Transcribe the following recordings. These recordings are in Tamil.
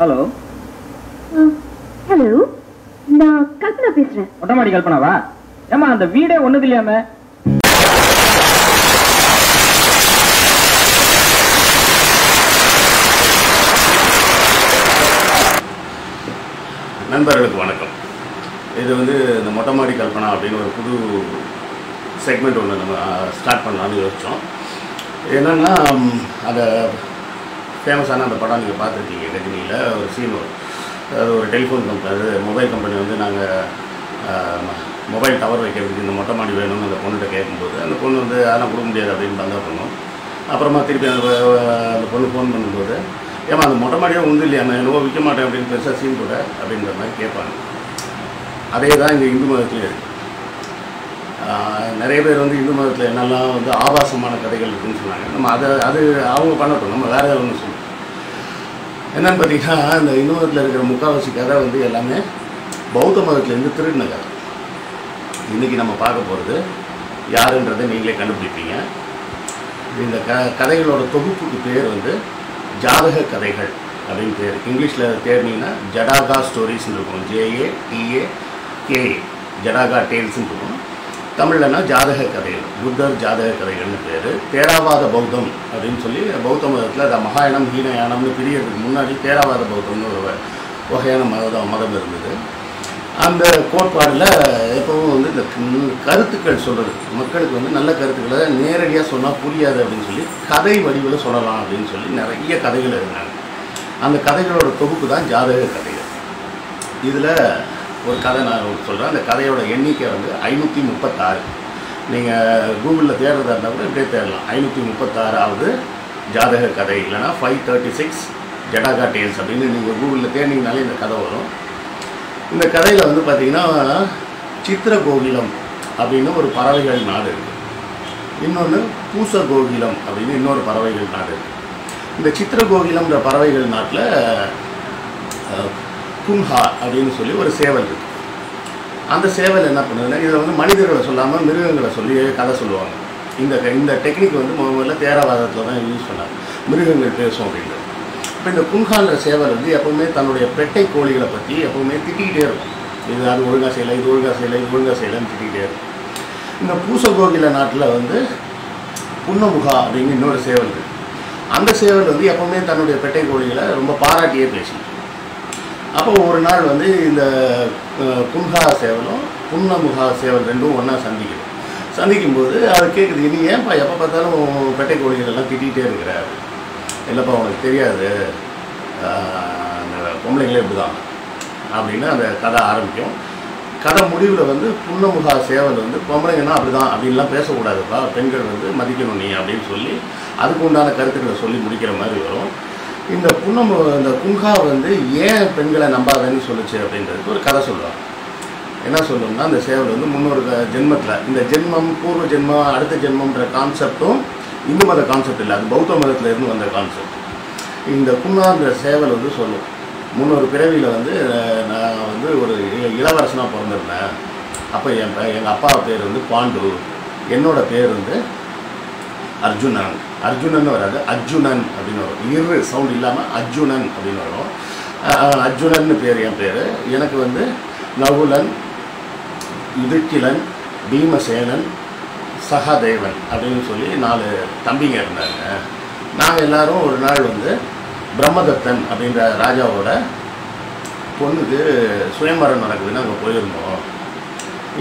ஹலோ. ஹலோ. நான் கல்பனா பேசுறேன். மொட்டமாடி கல்பனாவா? ஏமா அந்த வீடே ஒண்ணுது இல்லையாம நண்பர்களுக்கு வணக்கம். இது வந்து இந்த மொட்டை மாடி கல்பனா அப்படின்னு ஒரு புது செக்மெண்ட் ஒன்று நம்ம ஸ்டார்ட் பண்ணலாம்னு யோசித்தோம் என்னென்னா அந்த ஃபேமஸான அந்த படம் நீங்கள் பார்த்துருக்கீங்க கஜினியில் ஒரு சீன் வரும். அது ஒரு டெலிஃபோன் கம்பெனி அது மொபைல் கம்பெனி வந்து நாங்கள் மொபைல் டவர் வைக்கிறதுக்கு இந்த மொட்டை மாடி வேணும்னு அந்த பொண்ணுகிட்ட கேட்கும்போது அந்த பொண்ணு வந்து அதெல்லாம் கொடுக்க முடியாது அப்படின்னு பந்தா பண்ணும் அப்புறமா திருப்பி அந்த அந்த பொண்ணு ஃபோன் பண்ணும்போது ஏமா அந்த மொட்டை மாடியே உண்டு இல்லையா? நான் என்னவோ விற்க மாட்டேன் அப்படின்னு பெருசாக சீன் கூட அப்படின்ற மாதிரி கேட்பாங்க. அதே தான் இங்கே இந்து மதத்துலையும் இருக்குது நிறைய பேர் வந்து இந்து மதத்தில் என்னெல்லாம் வந்து ஆபாசமான கதைகள் இருக்குன்னு சொன்னாங்க. நம்ம அதை அது அவங்க பண்ணட்டும். நம்ம வேறு ஏதாவது ஒன்று சொல்லணும். என்னென்னு பார்த்தீங்கன்னா இந்த இந்து மதத்தில் இருக்கிற முக்கால்வாசி கதை வந்து எல்லாமே பௌத்த மதத்துலேருந்து திருடின கதை இன்றைக்கி நம்ம பார்க்க போகிறது யாருன்றதை நீங்களே கண்டுபிடிப்பீங்க. இந்த க கதைகளோட தொகுப்புக்கு பேர் வந்து ஜாதக கதைகள் அப்படின்னு பேர். இங்கிலீஷில் தேடினீங்கன்னா ஜடாகா ஸ்டோரிஸ்ன்னு இருக்கும். J A D A K A Jataka டேல்ஸ்ன்னு இருக்கும். தமிழ்லனா ஜாதக கதைகள் புத்தர் ஜாதக கதைகள்னு பேர். தேராவாத பௌத்தம் அப்படின்னு சொல்லி பௌத்த மதத்தில் அந்த மகாயணம் ஹீனயானம்னு பிரியறதுக்கு முன்னாடி தேராவாத பௌத்தம்னு ஒரு வகையான மதம் மதம் இருந்தது. அந்த கோட்பாடில் எப்பவும் வந்து இந்த கருத்துக்கள் சொல்கிறது மக்களுக்கு வந்து நல்ல கருத்துக்களை நேரடியாக சொன்னால் புரியாது அப்படின்னு சொல்லி கதை வடிவில் சொல்லலாம் அப்படின்னு சொல்லி நிறைய கதைகள் இருந்தாங்க. அந்த கதைகளோட தொகுப்பு தான் ஜாதக கதைகள் இதில் ஒரு கதை நான் உங்களுக்கு சொல்கிறேன் அந்த கதையோட எண்ணிக்கை வந்து ஐநூற்றி முப்பத்தாறு. நீங்கள் கூகுளில் தேடுறதா இருந்தால் கூட இப்படியே தேடலாம். ஐநூற்றி முப்பத்தாறாவது ஜாதக கதை. இல்லைனா five thirty six Jataka tales அப்படின்னு நீங்கள் கூகுளில் தேடினீங்கனாலே இந்த கதை வரும். இந்த கதையில் வந்து பார்த்தீங்கன்னா சித்திர கோகிலம் அப்படின்னு ஒரு பறவைகள் நாடு இருக்குது இன்னொன்று பூச கோகிலம் அப்படின்னு இன்னொரு பறவைகள் நாடு இருக்குது இந்த சித்திர கோகிலம்ன்ற பறவைகள் நாட்டில் குன்ஹா அப்படின்னு சொல்லி ஒரு சேவல் இருக்குது அந்த சேவல் என்ன பண்ணுதுன்னா இதில் வந்து மனிதர்களை சொல்லாமல் மிருகங்களை சொல்லி கதை சொல்லுவாங்க. இந்த இந்த டெக்னிக் வந்து முதல்ல தேரவாதத்தில் தான் யூஸ் பண்ணாங்க. மிருகங்கள் பேசும் அப்படின்றது. இப்போ இந்த குன்ஹான்ற சேவல் வந்து எப்பவுமே தன்னுடைய பெட்டை கோழிகளை பற்றி எப்பவுமே திட்டிக்கிட்டே இருக்கும். இது அது ஒழுங்கா செய்யலை இது ஒழுங்கா செய்யலை இது ஒழுங்கா செய்யலைன்னு திட்டிக்கிட்டே இருக்கும். இந்த பூசகோகில நாட்டில் வந்து புன்னமுகா அப்படின்னு இன்னொரு சேவல் இருக்குது அந்த சேவல் வந்து எப்பவுமே தன்னுடைய பெட்டை கோழிகளை ரொம்ப பாராட்டியே பேசும். அப்போ ஒரு நாள் வந்து இந்த புன்ஹா சேவலும் புன்னமுகா சேவல் ரெண்டும் ஒன்றா சந்திக்கும் சந்திக்கும்போது அது கேட்குது நீ ஏன்ப்பா எப்போ பார்த்தாலும் பெட்டை கோழிகள் எல்லாம் திட்டிகிட்டே இருக்கிற? இல்லைப்பா உனக்கு தெரியாது. அந்த பொம்பளைங்களே இப்படி தான் அப்படின்னு அந்த கதை ஆரம்பிக்கும். கதை முடிவில் வந்து புன்னமுகா சேவல் வந்து பொம்பளைங்கன்னா அப்படி தான் அப்படின்லாம் பேசக்கூடாதுப்பா. பெண்கள் வந்து மதிக்கணும் நீ அப்படின்னு சொல்லி அதுக்கு உண்டான கருத்துக்களை சொல்லி முடிக்கிற மாதிரி வரும். இந்த புன்னமு இந்த குங்கா வந்து ஏன் பெண்களை நம்பாதன்னு சொல்லுச்சு அப்படின்றதுக்கு ஒரு கதை சொல்லுவாங்க என்ன சொல்லணும்னா அந்த சேவல் வந்து முன்னொரு ஜென்மத்தில் இந்த ஜென்மம் பூர்வ ஜென்மம் அடுத்த ஜென்மம்ன்ற கான்செப்டும் இந்து மத கான்செப்ட் இல்லை அது பௌத்த மதத்தில் இருந்து வந்த கான்செப்ட் இந்த குன்னான்ற சேவல் வந்து சொல்லும் முன்னொரு பிறவியில் வந்து நான் வந்து ஒரு இளவரசனாக பிறந்திருந்தேன். அப்போ என் எங்கள் அப்பா பேர் வந்து பாண்டு என்னோடய பேர் வந்து அர்ஜுனன். அர்ஜுனன் வராது அர்ஜுனன் அப்படின்னு வரும். இரு சவுண்ட் இல்லாமல் அர்ஜுனன் அப்படின்னு வரும். அர்ஜுனன் பேர் என் பேர். எனக்கு வந்து நகுலன் யுதிஷ்டிலன் பீமசேனன் சகாதேவன் அப்படின்னு சொல்லி நாலு தம்பிங்க இருந்தாங்க. நாங்கள் எல்லாரும் ஒரு நாள் வந்து பிரம்மதத்தன் அப்படின்ற ராஜாவோட பொண்ணுக்கு சுயம்பரம் நடக்குதுன்னு அங்கே போயிருந்தோம்.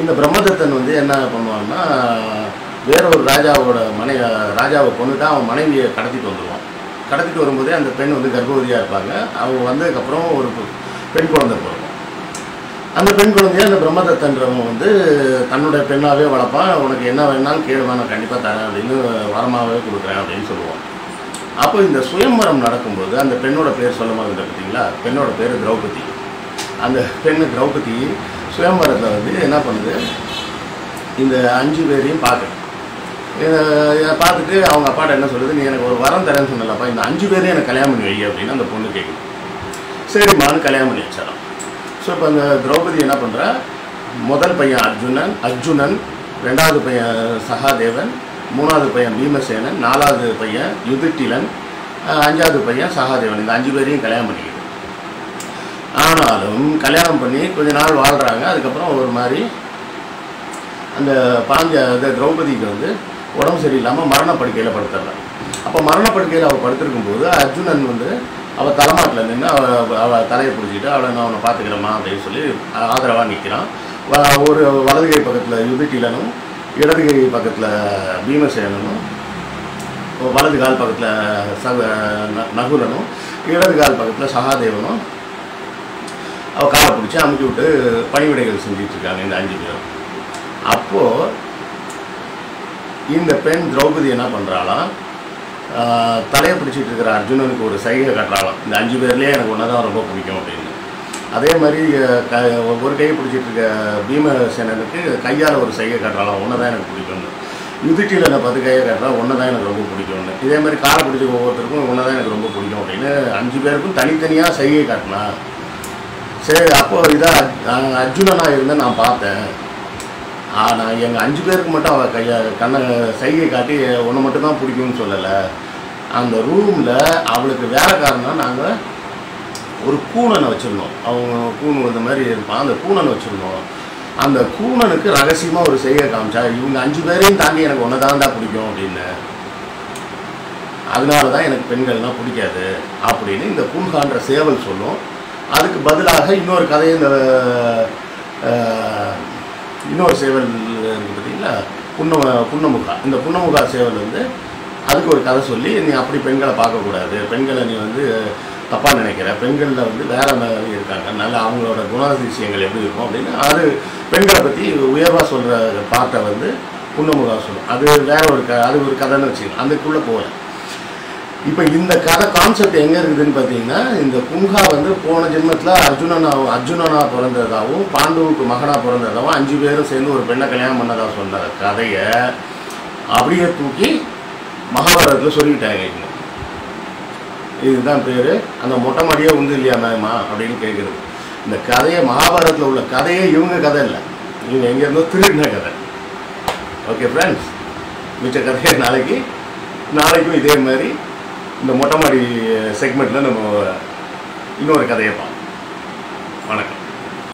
இந்த பிரம்மதத்தன் வந்து என்ன பண்ணுவாங்கன்னா வேற ஒரு ராஜாவோட மனை ராஜாவை கொண்டுட்டு அவன் மனைவியை கடத்திட்டு வந்துடுவான் கடத்திட்டு வரும்போதே அந்த பெண் வந்து கர்ப்பவதியாக இருப்பாங்க. அவங்க வந்ததுக்கப்புறம் ஒரு பெண் குழந்தை பிறக்கும். அந்த பெண் குழந்தைய அந்த பிரம்மதத்தன்றவன் வந்து தன்னுடைய பெண்ணாகவே வளர்ப்பான். உனக்கு என்ன வேணாலும் கேளுமா நான் கண்டிப்பாக தரேன் அப்படின்னு வரமாகவே கொடுக்குறேன் அப்படின்னு சொல்லுவான். அப்போ இந்த சுயம்பரம் நடக்கும்போது அந்த பெண்ணோட பேர் சொல்ல மாதிரி பார்த்தீங்களா? பெண்ணோட பேர் திரௌபதி. அந்த பெண்ணு திரௌபதி சுயம்பரத்தில் வந்து என்ன பண்ணுது? இந்த அஞ்சு பேரையும் பார்க்குது. இதை இதை பார்த்துட்டு அவங்க அப்பாட்ட என்ன சொல்லுது? நீ எனக்கு ஒரு வரம் தரேன்னு சொன்னலப்பா இந்த அஞ்சு பேரையும் எனக்கு கல்யாணம் பண்ணி வை அப்படின்னு அந்த பொண்ணு கேட்குது சரிம்மான்னு கல்யாணம் பண்ணி வச்சிடலாம் ஸோ இப்போ அந்த திரௌபதி என்ன பண்ணுறா முதல் பையன் அர்ஜுனன் அர்ஜுனன் ரெண்டாவது பையன் சகாதேவன் மூணாவது பையன் பீமசேனன் நாலாவது பையன் யுதிட்டிலன் அஞ்சாவது பையன் சகாதேவன். இந்த அஞ்சு பேரையும் கல்யாணம் பண்ணிக்கிது. ஆனாலும் கல்யாணம் பண்ணி கொஞ்ச நாள் வாழ்கிறாங்க அதுக்கப்புறம் ஒரு மாதிரி அந்த பாஞ்ச அந்த திரௌபதிக்கு வந்து உடம்பு சரியில்லாமல் மரணப்படுக்கையில் படுத்துடுறாங்க அப்போ மரணப்படுக்கையில் அவள் படுத்திருக்கும் போது அர்ஜுனன் வந்து அவள் தலைமாட்டில் நின்று அவள் அவள் தலையை பிடிச்சிட்டு அவளை நான் அவனை பார்த்துக்கிறேம்மா அப்படின்னு சொல்லி ஆதரவாக நிற்கிறான் ஒரு வலது கை பக்கத்தில் யுதிட்டிலனும் இடது கை பக்கத்தில் பீமசேனனும் வலது கால் பக்கத்தில் சக ந- நகுலனும் இடது கால் பக்கத்தில் சகாதேவனும் அவள் காலை பிடிச்சி அமுக்கி விட்டு பணிவிடைகள் செஞ்சிட்ருக்காங்க இந்த அஞ்சு பேரும். அப்போது இந்த பெண் திரௌபதி என்ன பண்ணுறாளாம் தலையை பிடிச்சிட்டு இருக்கிற அர்ஜுனனுக்கு ஒரு சைகை கட்டுறாளாம் இந்த அஞ்சு பேர்லேயே எனக்கு ஒன்று தான் ரொம்ப பிடிக்கும் அப்படின்னு. அதே மாதிரி க ஒரு கையை பிடிச்சிட்டு இருக்க பீமசேனனுக்கு கையால் ஒரு சைகை கட்டுறாளாம் ஒன்று தான் எனக்கு பிடிக்கும்னு. யுதிட்டியில் நான் பத்து கையை கட்டுறா. ஒன்று தான் எனக்கு ரொம்ப பிடிக்கும்னு. இதே மாதிரி காலை பிடிச்ச ஒவ்வொருத்தருக்கும் ஒன்று தான் எனக்கு ரொம்ப பிடிக்கும் அப்படின்னு அஞ்சு பேருக்கும் தனித்தனியாக சைகை காட்டினா. சரி அப்போ இதான் அர்ஜுனனாக அர்ஜுனனா இருந்தேன் நான் பார்த்தேன். ஆனால் எங்கள் அஞ்சு பேருக்கு மட்டும் அவள் கையை கண்ணை சைகை காட்டி ஒன்று மட்டும் தான் பிடிக்கும்னு சொல்லலை. அந்த ரூமில் அவளுக்கு வேலைக்காரனா நாங்கள் ஒரு கூணனை வச்சுருந்தோம். அவங்க கூண் இந்த மாதிரி இருப்பான். அந்த கூணனை வச்சுருந்தோம். அந்த கூணனுக்கு ரகசியமாக ஒரு செய்கை காமிச்சா இவங்க அஞ்சு பேரையும் தாண்டி எனக்கு ஒன்று தான்டா பிடிக்கும் அப்படின்னு. அதனால தான் எனக்கு பெண்கள்லாம் பிடிக்காது அப்படின்னு இந்த கூண்கான்ற சேவல் சொல்லும். அதுக்கு பதிலாக இன்னொரு கதையை இந்த இன்னொரு சேவல் இருக்கு பார்த்தீங்களா புன்ன புன்னமுகா இந்த புன்னமுகா சேவல் வந்து அதுக்கு ஒரு கதை சொல்லி நீ அப்படி பெண்களை பார்க்கக்கூடாது. பெண்களை நீ வந்து தப்பாக நினைக்கிற. பெண்களில் வந்து வேற மாதிரி இருக்காங்க. நல்ல அவங்களோட குணாதிசயங்கள் எப்படி இருக்கும் அப்படின்னு அது பெண்களை பற்றி உயர்வாக சொல்கிற பாட்டை வந்து புன்னமுகா சொல்லும். அது வேற ஒரு க அது ஒரு கதைன்னு வச்சுக்கணும் அதுக்குள்ளே போகலை. இப்போ இந்த கதை கான்செப்ட் எங்கே இருக்குதுன்னு பார்த்தீங்கன்னா இந்த குங்கா வந்து போன ஜென்மத்தில் அர்ஜுனனா அர்ஜுனனா பிறந்ததாகவும் பாண்டுவுக்கு மகனாக பிறந்ததாகவும் அஞ்சு பேரும் சேர்ந்து ஒரு பெண்ணை கல்யாணம் பண்ணதாக சொன்ன கதையை அப்படியே தூக்கி மகாபாரதத்தில் சொல்லிட்டாங்க இதுதான் பேர். அந்த மொட்டை மாடியே உண்டு இல்லையா மேமா அப்படின்னு கேட்குறது இந்த கதையை மகாபாரதத்தில் உள்ள கதையே இவங்க கதை இல்லை. இவங்க எங்கேருந்தோ திருடின கதை. ஓகே ஃப்ரெண்ட்ஸ் மிச்ச கதையை நாளைக்கு நாளைக்கும் இதே மாதிரி இந்த மொட்டை மாடி செக்மெண்ட்டில் நம்ம இன்னொரு கதையை பார்ப்போம். வணக்கம்.